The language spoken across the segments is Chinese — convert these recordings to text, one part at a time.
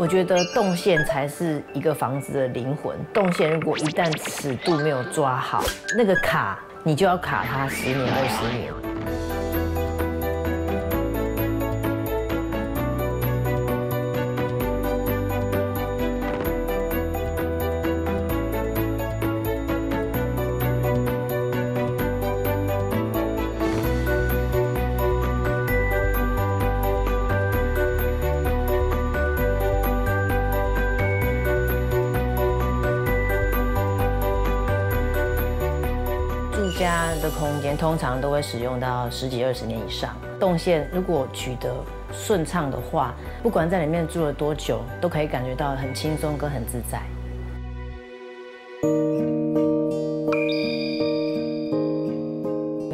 我觉得动线才是一个房子的灵魂。动线如果一旦尺度没有抓好，那个卡你就要卡它十年二十年。家的空间通常都会使用到十几二十年以上，动线如果取得顺畅的话，不管在里面住了多久，都可以感觉到很轻松跟很自在。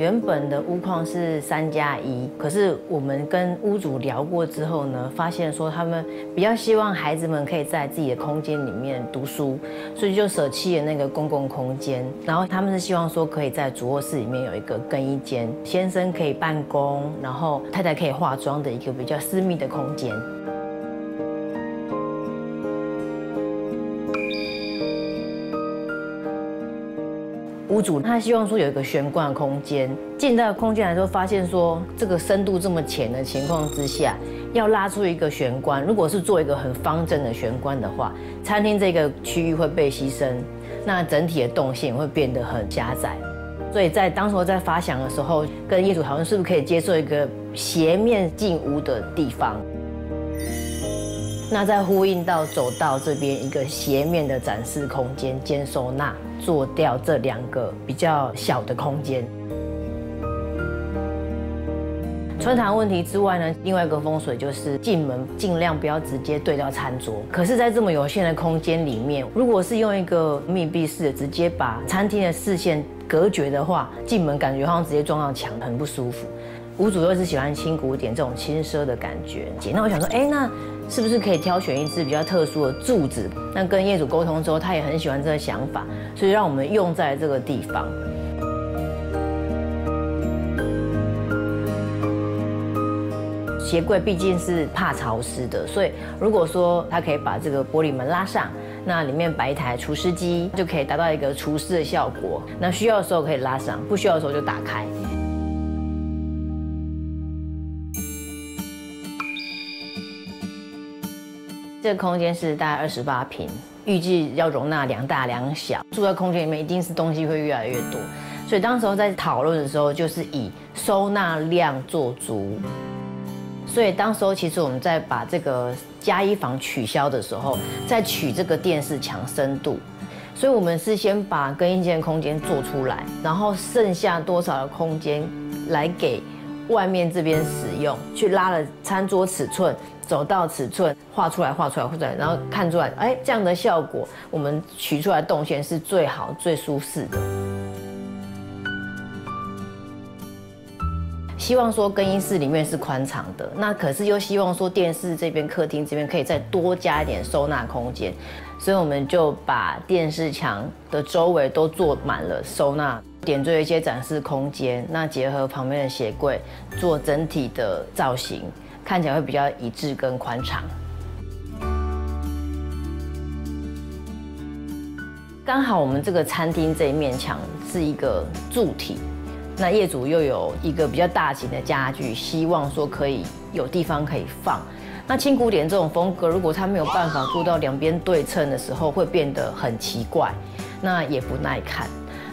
原本的屋况是三加一，可是我们跟屋主聊过之后呢，发现说他们比较希望孩子们可以在自己的空间里面读书，所以就舍弃了那个公共空间。然后他们是希望说可以在主卧室里面有一个更衣间，先生可以办公，然后太太可以化妆的一个比较私密的空间。屋主他希望说有一个玄关空间，进到空间来之后，发现说这个深度这么浅的情况之下，要拉出一个玄关，如果是做一个很方正的玄关的话，餐厅这个区域会被牺牲，那整体的动线会变得很狭窄。所以在当时在发想的时候，跟业主讨论是不是可以接受一个斜面进屋的地方。那再呼应到走道这边一个斜面的展示空间兼收纳，做掉这两个比较小的空间。穿堂问题之外呢，另外一个风水就是进门尽量不要直接对到餐桌。可是，在这么有限的空间里面，如果是用一个密闭式的，直接把餐厅的视线隔绝的话，进门感觉好像直接撞到墙，很不舒服。屋主又是喜欢轻古典这种轻奢的感觉，那我想说，哎，那是不是可以挑选一支比较特殊的柱子？那跟业主沟通之后，他也很喜欢这个想法，所以让我们用在这个地方。鞋柜毕竟是怕潮湿的，所以如果说他可以把这个玻璃门拉上，那里面摆一台除湿机，就可以达到一个除湿的效果。那需要的时候可以拉上，不需要的时候就打开。这个空间是大概二十八平，预计要容纳两大两小。住在空间里面，一定是东西会越来越多，所以当时候在讨论的时候，就是以收纳量做足。所以当时候其实我们在把这个加衣房取消的时候，在取这个电视墙深度，所以我们是先把更衣间空间做出来，然后剩下多少的空间来给外面这边使用，去拉了餐桌尺寸。走到尺寸画出来，画出来，画出来，然后看出来，哎，这样的效果，我们取出来动线是最好、最舒适的。希望说更衣室里面是宽敞的，那可是又希望说电视这边、客厅这边可以再多加一点收纳空间，所以我们就把电视墙的周围都做满了收纳，点缀一些展示空间，那结合旁边的鞋柜做整体的造型。看起来会比较一致跟宽敞。刚好我们这个餐厅这一面墙是一个柱体，那业主又有一个比较大型的家具，希望说可以有地方可以放。那轻古典这种风格，如果它没有办法做到两边对称的时候，会变得很奇怪，那也不耐看。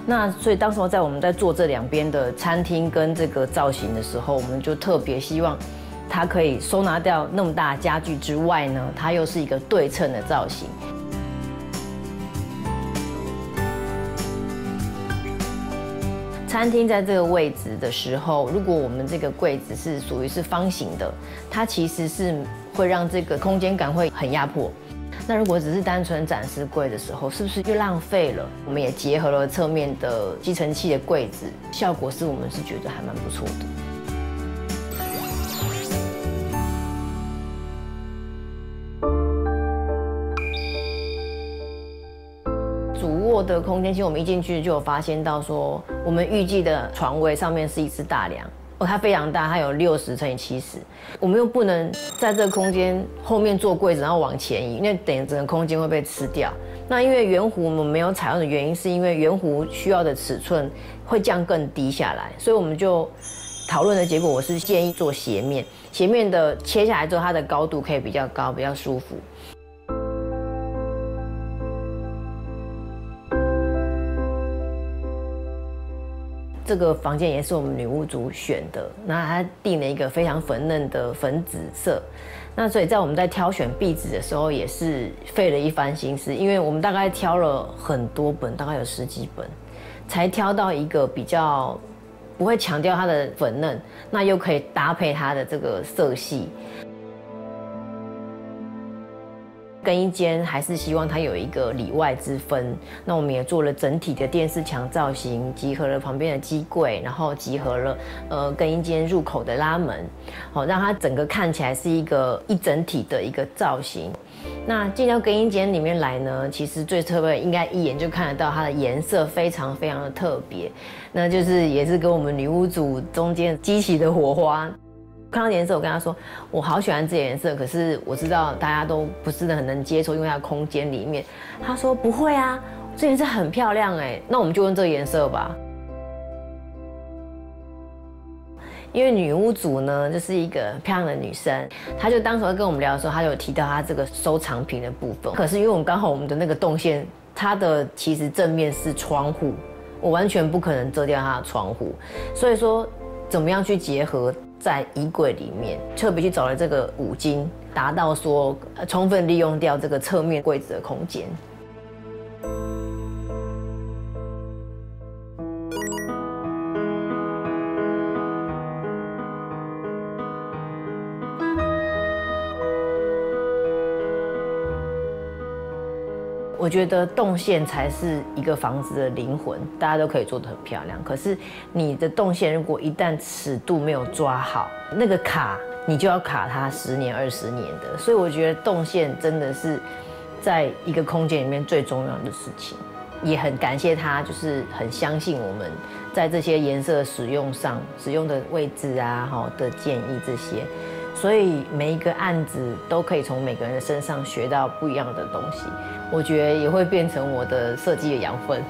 那所以当时在我们在做这两边的餐厅跟这个造型的时候，我们就特别希望。它可以收纳掉那么大家具之外呢，它又是一个对称的造型。餐厅在这个位置的时候，如果我们这个柜子是属于是方形的，它其实是会让这个空间感会很压迫。那如果只是单纯展示柜的时候，是不是又浪费了？我们也结合了侧面的吸尘器的柜子，效果是我们是觉得还蛮不错的。的空间，其实我们一进去就有发现到说，我们预计的床位上面是一只大梁，哦，它非常大，它有六十乘以七十。我们又不能在这个空间后面做柜子，然后往前移，因为等整个空间会被吃掉。那因为圆弧我们没有采用的原因，是因为圆弧需要的尺寸会降更低下来，所以我们就讨论的结果，我是建议做斜面，斜面的切下来之后，它的高度可以比较高，比较舒服。这个房间也是我们女屋主选的，那她定了一个非常粉嫩的粉紫色，那所以在我们在挑选壁纸的时候也是费了一番心思，因为我们大概挑了很多本，大概有十几本，才挑到一个比较不会强调它的粉嫩，那又可以搭配它的这个色系。更衣间还是希望它有一个里外之分。那我们也做了整体的电视墙造型，集合了旁边的机柜，然后集合了呃更衣间入口的拉门，好让它整个看起来是一个一整体的一个造型。那进到更衣间里面来呢，其实最特别应该一眼就看得到它的颜色非常非常的特别，那就是也是跟我们女巫组中间激起的火花。看到颜色，我跟他说，我好喜欢这颜色，可是我知道大家都不是很能接受，因为它空间里面。他说不会啊，这颜色很漂亮哎，那我们就用这个颜色吧。因为女巫组呢，就是一个漂亮的女生，她就当时跟我们聊的时候，她有提到她这个收藏品的部分。可是因为我们刚好我们的那个动线，它的其实正面是窗户，我完全不可能遮掉它的窗户，所以说怎么样去结合？在衣柜里面，特别去找了这个五金，达到说充分利用掉这个侧面柜子的空间。我觉得动线才是一个房子的灵魂，大家都可以做得很漂亮。可是你的动线如果一旦尺度没有抓好，那个卡你就要卡它十年二十年的。所以我觉得动线真的是在一个空间里面最重要的事情。也很感谢他，就是很相信我们在这些颜色使用上使用的位置啊，好的建议这些。所以每一个案子都可以从每个人的身上学到不一样的东西，我觉得也会变成我的设计的养分。